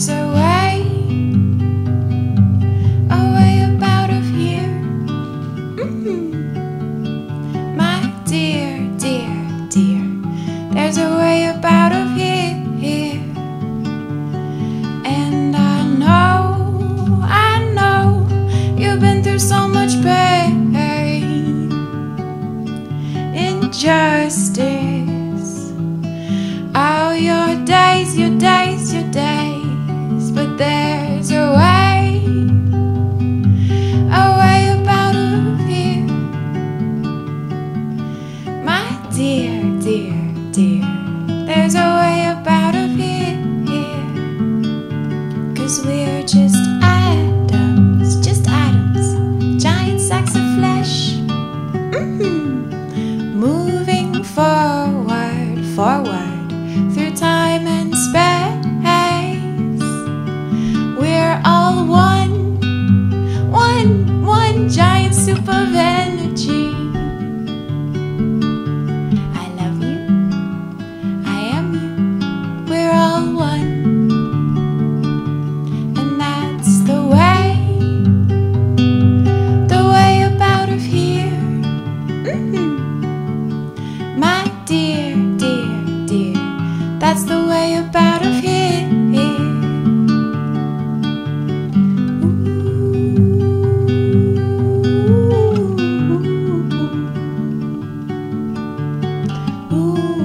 years away, away out of here. Mm -hmm. My dear, dear, dear, there's a way out of here, here. And I know, I know, you've been through so much pain. Injustice. Dear, dear, dear, there's a way up out of here. Cause we're just That's the way up out of here. Ooh.